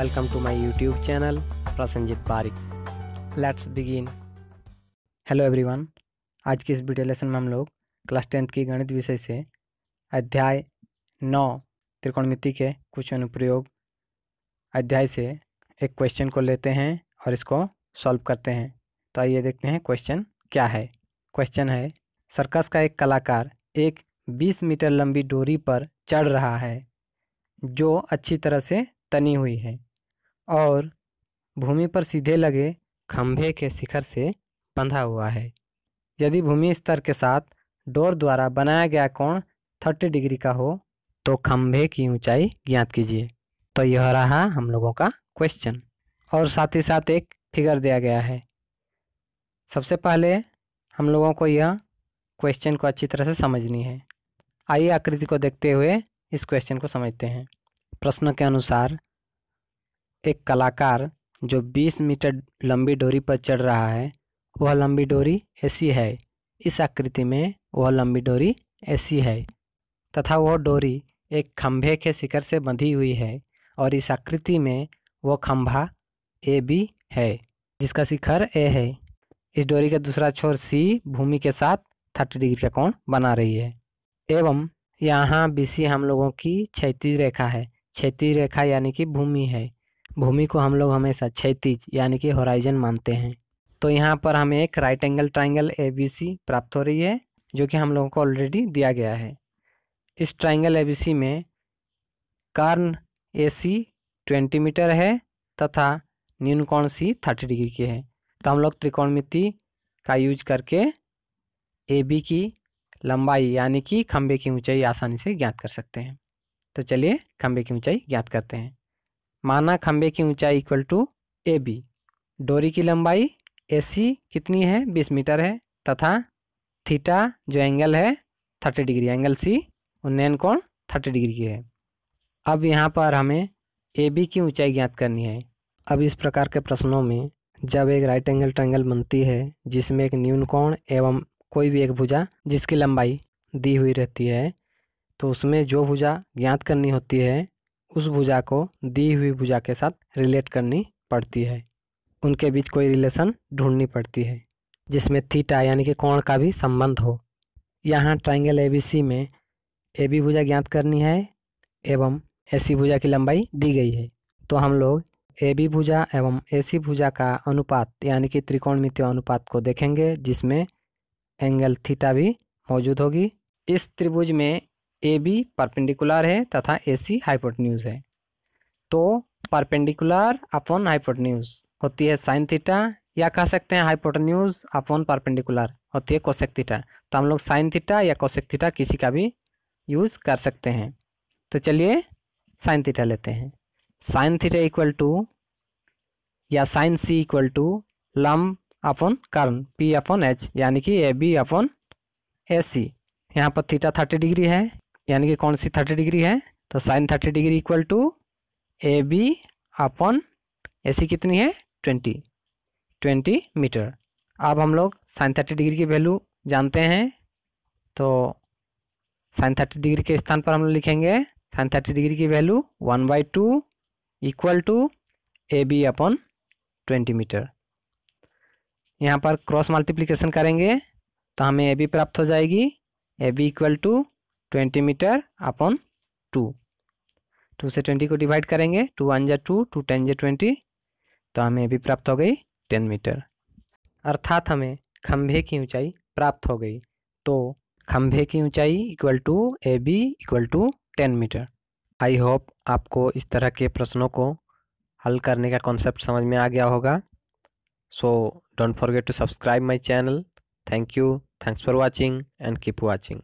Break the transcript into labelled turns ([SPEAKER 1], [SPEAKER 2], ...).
[SPEAKER 1] Welcome to my YouTube channel, Prasanjit Parik. Let's begin. Hello everyone आज की इस video lesson में हम लोग क्लास टेंथ की गणित विषय से अध्याय नौ त्रिकोणमिति के कुछ अनुप्रयोग अध्याय से एक क्वेश्चन को लेते हैं और इसको सॉल्व करते हैं तो आइए देखते हैं क्वेश्चन क्या है क्वेश्चन है, सर्कस का एक कलाकार एक 20 मीटर लंबी डोरी पर चढ़ रहा है, जो अच्छी तरह से तनी हुई है और भूमि पर सीधे लगे खंभे के शिखर से बंधा हुआ है। यदि भूमि स्तर के साथ डोर द्वारा बनाया गया कोण 30 डिग्री का हो तो खंभे की ऊंचाई ज्ञात कीजिए। तो यह रहा हम लोगों का क्वेश्चन। और साथ ही साथ एक फिगर दिया गया है। सबसे पहले हम लोगों को यह क्वेश्चन को अच्छी तरह से समझनी है। आइए आकृति को देखते हुए इस क्वेश्चन को समझते हैं। प्रश्न के अनुसार एक कलाकार जो 20 मीटर लंबी डोरी पर चढ़ रहा है, वह लंबी डोरी ऐसी है। इस आकृति में वह लंबी डोरी ऐसी है तथा वह डोरी एक खंभे के शिखर से बंधी हुई है और इस आकृति में वह खंभा ए बी है, जिसका शिखर ए है। इस डोरी का दूसरा छोर सी भूमि के साथ थर्टी डिग्री का कोण बना रही है। एवं यहाँ बी सी हम लोगों की क्षैतिज रेखा है। क्षैतिज रेखा यानी कि भूमि है। भूमि को हम लोग हमेशा क्षैतिज, यानी कि होराइजन मानते हैं। तो यहाँ पर हमें एक right angle triangle A B C प्राप्त हो रही है, जो कि हम लोगों को ऑलरेडी दिया गया है। इस ट्राइंगल ए बी सी में कार्न ए सी ट्वेंटी मीटर है तथा न्यून कोण सी थर्टी डिग्री की है। तो हम लोग त्रिकोणमिति का यूज़ करके ए बी की लंबाई, यानी कि खंबे की ऊंचाई आसानी से ज्ञात कर सकते हैं। तो चलिए खंबे की ऊंचाई ज्ञात करते हैं। माना खंबे की ऊंचाई इक्वल टू ए बी डोरी की लंबाई ए सी कितनी है? बीस मीटर है। तथा थीटा जो एंगल है थर्टी डिग्री एंगल सी उन्नयन कोण थर्टी डिग्री की है। अब यहाँ पर हमें ए बी की ऊंचाई ज्ञात करनी है। अब इस प्रकार के प्रश्नों में जब एक राइट एंगल ट्रायंगल बनती है, जिसमें एक न्यून कोण एवं कोई भी एक भुजा जिसकी लंबाई दी हुई रहती है तो उसमें जो भुजा ज्ञात करनी होती है उस भुजा को दी हुई भुजा के साथ रिलेट करनी पड़ती है। उनके बीच कोई रिलेशन ढूंढनी पड़ती है, जिसमें थीटा यानी कि कोण का भी संबंध हो। यहाँ ट्राइंगल एबीसी में ए बी भुजा ज्ञात करनी है एवं ए सी भुजा की लंबाई दी गई है। तो हम लोग ए बी भुजा एवं ए सी भुजा का अनुपात यानी कि त्रिकोणमितीय अनुपात को देखेंगे, जिसमें एंगल थीटा भी मौजूद होगी। इस त्रिभुज में ए बी परपेंडिकुलर है तथा ए सी हाइपोटन्यूज है। तो परपेंडिकुलर अपॉन हाइपोटन्यूज होती है साइन थीटा, या कह सकते हैं हाइपोटन्यूज अपॉन परपेंडिकुलर होती है कोसेक थीटा। तो हम लोग साइन थीटा या कोसेक थीटा किसी का भी यूज़ कर सकते हैं। तो चलिए साइन थीटा लेते हैं। साइन थीटा इक्वल टू या साइन सी इक्वल टू लम अपॉन कर्न पी अपॉन एच, यानी कि ए बी अपॉन ए सी। यहाँ पर थीटा थर्टी डिग्री है यानी कि कौन सी थर्टी डिग्री है? तो sine thirty degree equal to A B upon A C कितनी है? ट्वेंटी। Twenty metre. अब हम लोग साइन थर्टी डिग्री की वैल्यू जानते हैं। तो साइन थर्टी डिग्री के स्थान पर हम लोग लिखेंगे साइन थर्टी डिग्री की value one by two equal to A B upon twenty metre. यहाँ पर क्रॉस मल्टीप्लिकेशन करेंगे तो हमें ए बी प्राप्त हो जाएगी। A B equal to twenty metre upon two. Two से ट्वेंटी को डिवाइड करेंगे, टू वन जे टू टू टेन जे ट्वेंटी तो हमें भी प्राप्त हो गई टेन मीटर। अर्थात हमें खंभे की ऊंचाई प्राप्त हो गई। तो खंभे की ऊंचाई equal to A B equal to ten metre. I hope आपको इस तरह के प्रश्नों को हल करने का कॉन्सेप्ट समझ में आ गया होगा। So don't forget to subscribe my channel thank you thanks for watching and keep watching